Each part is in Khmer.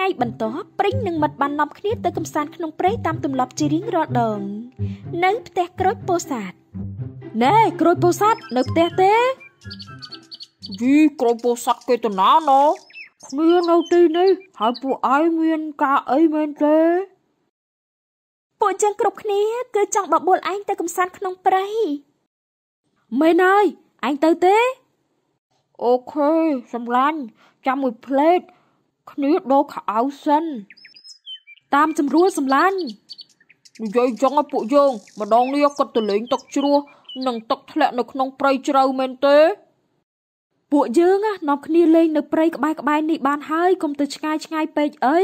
ថ្ងៃបន្ទាប់ព្រិញនិងមិត្តបាននាំគ្នាទៅកំសាន្តក្នុងព្រៃតាមទម្លាប់ជារៀងរាល់ដងនៅផ្ទះក្រូចពោធិ៍សាត់ណែក្រូចពោធិ៍សាត់នៅផ្ទះទេយីក្រូចពោធិ៍សាត់គេទៅណាណោគ្នានៅទីនេះហើយពួកឯងមានការអីមែនទេពួកចឹងគ្រប់គ្នាគឺចង់បបួលឯងទៅកំសាន្តក្នុងព្រៃមែនហើយឯងទៅទេអូខេសម្លាញ់ចាំមួយផ្លេត គ្នាដូរខោអាវសិនតាមចម្រួលសម្លាញ់និយាយចឹងពួកយើងម្ដងនេះគាត់ទៅលេងទឹកជ្រោះនិងទឹកធ្លាក់នៅក្នុងព្រៃជ្រៅមែនទេ ពួកយើងនាំគ្នាលេងនៅព្រៃក្បែរក្បែរនេះបានហើយកុំទៅឆ្ងាយឆ្ងាយពេកអី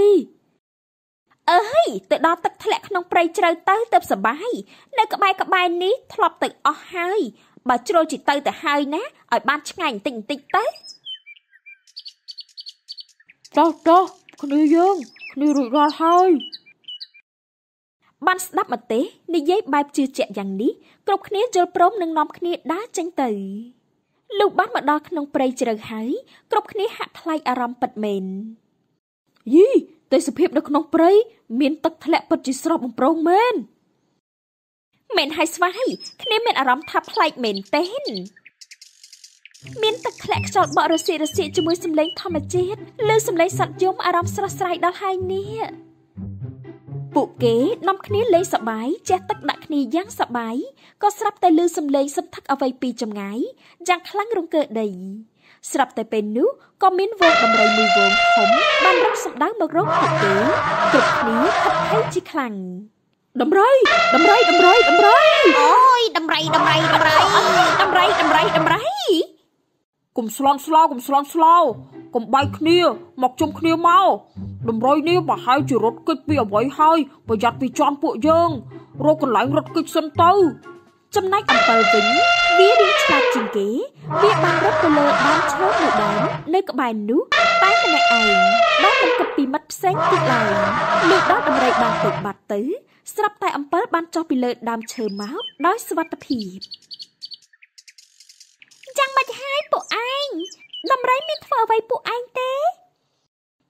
អើយទៅដល់ទឹកធ្លាក់ក្នុងព្រៃជ្រៅទៅទៅសបាយនៅក្បែរក្បែរនេះធ្លាប់ទៅអស់ហើយបើជ្រុលជីទៅទៅហើយណាឲ្យបានឆ្ងាញ់បន្តិចបន្តិចទៅ ចោះចោះគ្នាយើងគ្នារួចរាល់ហើយបានស្ដាប់មកទេនិយាយបែបជឿជាក់យ៉ាងនេះគ្រប់គ្នាយល់ព្រមនឹងនាំគ្នាដើរចេញទៅលុះបានមកដល់ក្នុងព្រៃជ្រៅហើយគ្រប់គ្នាហាក់ថ្លែងអារម្មណ៍ពិតមែនយីទេសភាពនៅក្នុងព្រៃមានទឹកធ្លាក់ពិតជាស្រស់បំព្រងមែនមែនហើយស្វាយគ្នាមានអារម្មណ៍ថាប្លែកមែនទេ មានទឹកធ្លាក់ខ្យល់បក់រសៀករសៀកជាមួយសម្លេងធម្មជាតិឬសម្លេងសត្វយំអារម្មណ៍ស្រស់ស្រាយដល់ហើយនេះពួកគេនាំគ្នាលេងសប្បាយជះទឹកដាក់គ្នាយ៉ាងសប្បាយក៏ស្រាប់តែឮសំឡេងសន្ធឹកអ្វីពីចម្ងាយយ៉ាងខ្លាំងរង្គើដីស្រាប់តែពេលនោះក៏មានវងដំរីមួយវងធំបានរកសម្ដៅមករកពួកគេគ្រប់គ្នាខិតខំជាខ្លាំងដំរីដំរីដំរីដំរីអូយដំរីដំរីដំរីដំរីដំរីដំរី កុំស្លន់ស្លោកុំស្លន់ស្លោកុំបែកគ្នា មកជុំគ្នាមកដំរីនេះប្រហែលជារត់គេចពីអ្វីហើយប្រយ័ត្នពីជាន់ពួកយើងរកកន្លែងរត់គេចសិនទៅ ចំណែកអំពិលវិញវារៀងឆ្លាតជាងគេវាបានរត់ទៅលើដើមឈើមួយដើមនៅក្បែរនោះតែម្នាក់ឯងបានមិនគិតពីមិត្តផ្សេងទៀតឡើយលុះដល់ដំរីបានទៅបាត់ទៅស្រាប់តែអំពិលបានចុះពីលើដើមឈើមកដោយសុវត្ថិភាព ចាំមិនហើយពួកឯងដំរីមានធ្វើអ្វីពួកឯងទេ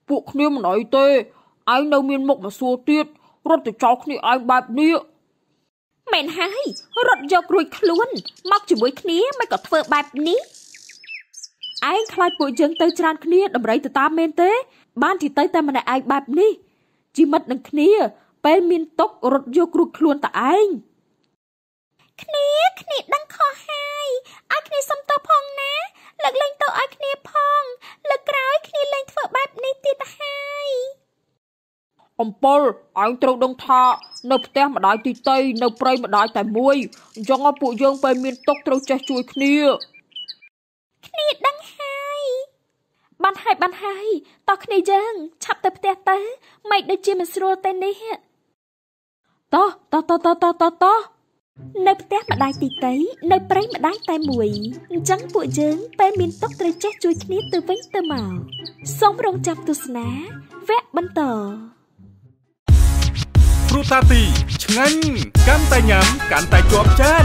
ពួកគ្នាមិនអីទេឯងនៅមានមុខមកសួរទៀតរត់ទៅចោលគ្នាឯងបែបនេះមែនហើយរត់យករួចខ្លួនមកជាមួយគ្នាមិនក៏ធ្វើបែបនេះឯងខ្លាចពួកយើងទៅច្រើនគ្នាដំរីទៅតាមមែនទេ បានទីទៅតែម្នាក់ឯងបែបនេះជីមិត្តនឹងគ្នា ពេលមានតុករត់យកគ្រូខ្លួនតឯងគ្នាគ្នាដឹងខុសហើយឲ្យ គ្នាសុំទោសផងណាលើកលែងទោសឲ្យគ្នាផងលើកក្រោយគ្នាលែងធ្វើបែបនេះទៀតហើយអំពិលឯងត្រូវដឹងថានៅផ្ទះម្ដាយទីតីនៅព្រៃម្ដាយតែមួយអញ្ចឹងពួកយើងពេលមានទុកត្រូវចេះជួយគ្នាគ្នាដឹងហើយបានហើយបានហើយតោះគ្នាយើងឆាប់ទៅផ្ទះទៅមិនដូចជាមិនស្រួលទេនេះតោះតោះតោះតោះតោះតោះតោះ នៅផ្ទះម្ដាយទីតីនៅព្រៃម្ដាយតែមួយអញ្ចឹងពួកយើងពេលមានទុកត្រូវចេះជួយគ្នាទៅវិញទៅមកសូមរងចាំទស្សនាវគ្គបន្តព្រូតាទីឆ្ងាញ់កាន់តែញ៉ាំកាន់តែជាប់ចាន